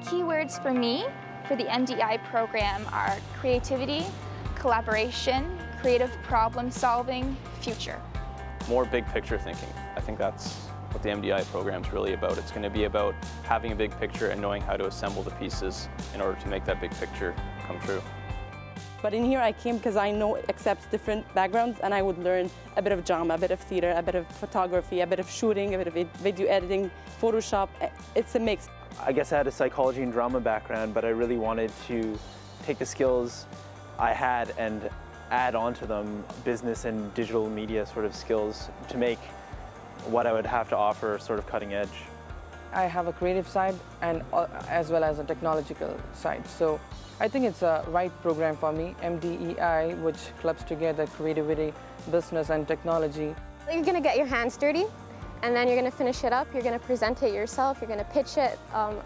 keywords for me for the MDEI program are creativity, collaboration, creative problem solving, future. More big picture thinking. I think that's what the MDEI program is really about. It's going to be about having a big picture and knowing how to assemble the pieces in order to make that big picture come true. But in here I came because I know it accepts different backgrounds and I would learn a bit of drama, a bit of theater, a bit of photography, a bit of shooting, a bit of video editing, Photoshop. It's a mix. I guess I had a psychology and drama background, but I really wanted to take the skills I had and add onto them business and digital media sort of skills to make what I would have to offer sort of cutting edge. I have a creative side and uh, as well as a technological side. So I think it's a right program for me, MDEI, which clubs together creativity, business and technology. You're going to get your hands dirty and then you're going to finish it up, you're going to present it yourself, you're going to pitch it. Um,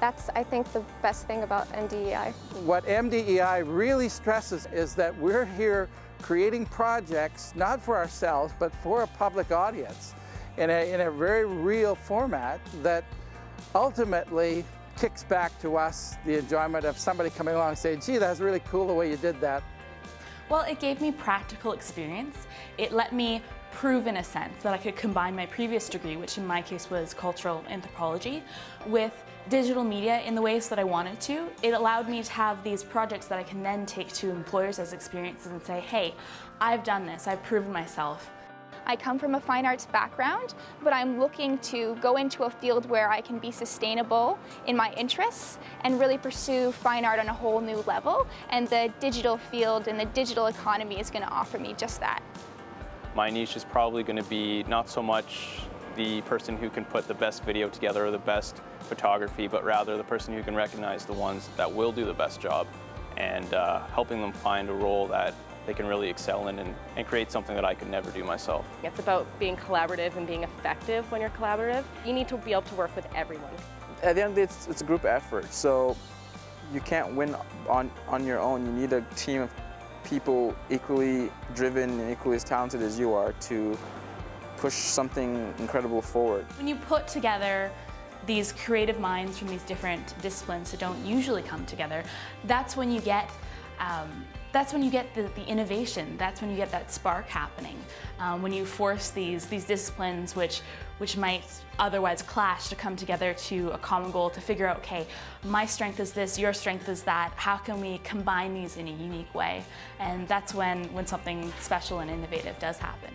that's, I think, the best thing about MDEI. What MDEI really stresses is that we're here creating projects, not for ourselves, but for a public audience in a, in a very real format that ultimately kicks back to us the enjoyment of somebody coming along and saying, gee, that's really cool the way you did that. Well, it gave me practical experience. It let me prove in a sense that I could combine my previous degree, which in my case was cultural anthropology, with digital media in the ways that I wanted to. It allowed me to have these projects that I can then take to employers as experiences and say, hey, I've done this, I've proven myself. I come from a fine arts background, but I'm looking to go into a field where I can be sustainable in my interests and really pursue fine art on a whole new level. And the digital field and the digital economy is going to offer me just that. My niche is probably going to be not so much the person who can put the best video together or the best photography, but rather the person who can recognize the ones that will do the best job and uh, helping them find a role that they can really excel in and, and, create something that I could never do myself. It's about being collaborative and being effective when you're collaborative. You need to be able to work with everyone. At the end of the day, it's, it's a group effort, so you can't win on, on your own. You need a team of people equally driven and equally as talented as you are to push something incredible forward. When you put together these creative minds from these different disciplines that don't usually come together, that's when you get um, that's when you get the, the, innovation. That's when you get that spark happening. Um, when you force these, these disciplines which, which might otherwise clash to come together to a common goal to figure out, okay, my strength is this, your strength is that. How can we combine these in a unique way? And that's when, when something special and innovative does happen.